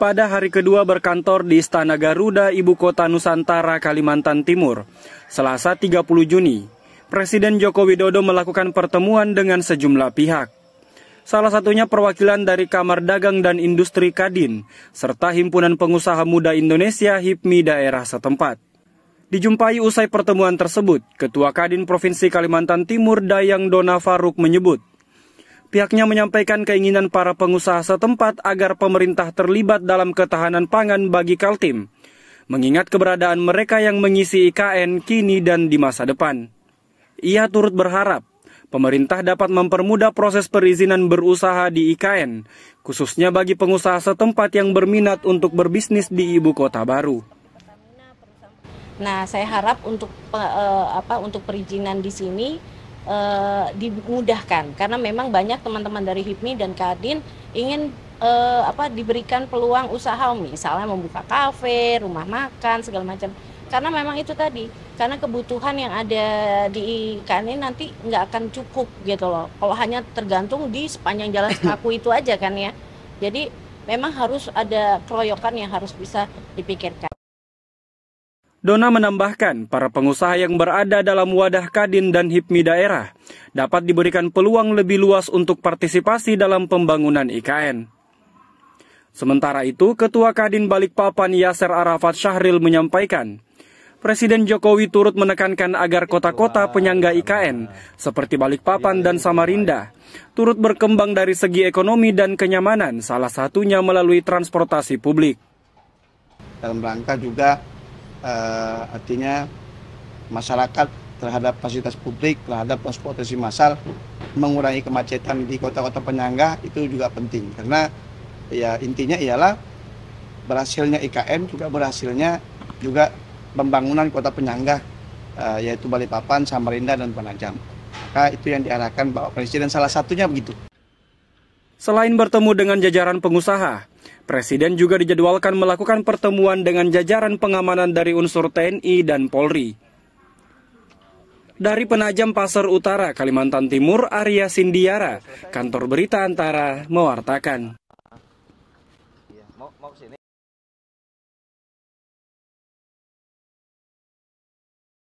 pada hari kedua berkantor di Istana Garuda, Ibu Kota Nusantara, Kalimantan Timur. Selasa 30 Juni, Presiden Joko Widodo melakukan pertemuan dengan sejumlah pihak. Salah satunya perwakilan dari Kamar Dagang dan Industri Kadin, serta Himpunan Pengusaha Muda Indonesia HIPMI daerah setempat. Dijumpai usai pertemuan tersebut, Ketua Kadin Provinsi Kalimantan Timur Dayang Dona Faruk menyebut, Pihaknya menyampaikan keinginan para pengusaha setempat agar pemerintah terlibat dalam ketahanan pangan bagi Kaltim, mengingat keberadaan mereka yang mengisi IKN kini dan di masa depan. Ia turut berharap pemerintah dapat mempermudah proses perizinan berusaha di IKN, khususnya bagi pengusaha setempat yang berminat untuk berbisnis di ibu kota baru. Nah, saya harap untuk uh, apa untuk perizinan di sini uh, dimudahkan karena memang banyak teman-teman dari HIPMI dan Kadin ingin uh, apa diberikan peluang usaha misalnya membuka kafe, rumah makan segala macam. Karena memang itu tadi, karena kebutuhan yang ada di ikan ini nanti nggak akan cukup gitu loh. Kalau hanya tergantung di sepanjang jalan Sekaku itu aja kan ya. Jadi memang harus ada keroyokan yang harus bisa dipikirkan. Dona menambahkan, para pengusaha yang berada dalam wadah Kadin dan HIPMI daerah dapat diberikan peluang lebih luas untuk partisipasi dalam pembangunan IKN. Sementara itu, Ketua Kadin Balikpapan Yaser Arafat Syahril menyampaikan, Presiden Jokowi turut menekankan agar kota-kota penyangga IKN seperti Balikpapan dan Samarinda turut berkembang dari segi ekonomi dan kenyamanan, salah satunya melalui transportasi publik. Dalam rangka juga uh, artinya masyarakat terhadap fasilitas publik, terhadap transportasi massal, mengurangi kemacetan di kota-kota penyangga itu juga penting karena ya intinya ialah berhasilnya IKN juga berhasilnya juga pembangunan kota penyangga uh, yaitu Balikpapan, Samarinda dan Penajam. Maka itu yang diarahkan Bapak Presiden salah satunya begitu. Selain bertemu dengan jajaran pengusaha, Presiden juga dijadwalkan melakukan pertemuan dengan jajaran pengamanan dari unsur TNI dan Polri. Dari Penajam Pasar Utara, Kalimantan Timur, Arya Sindiara, kantor berita antara mewartakan.